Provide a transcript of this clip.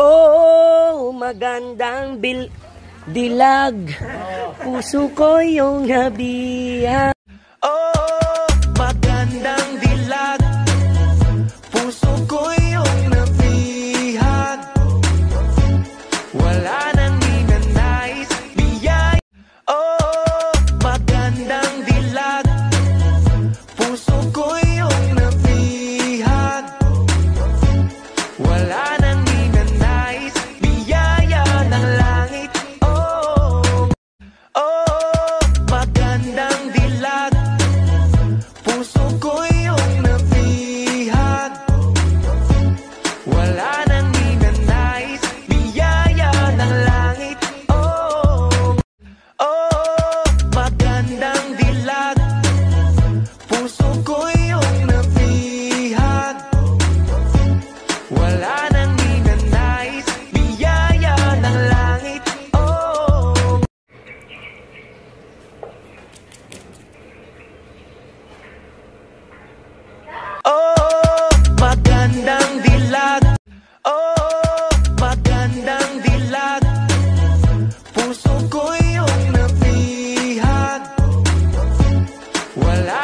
Oh, magandang bil dilag. Puso ko yung nabiyan. Well, I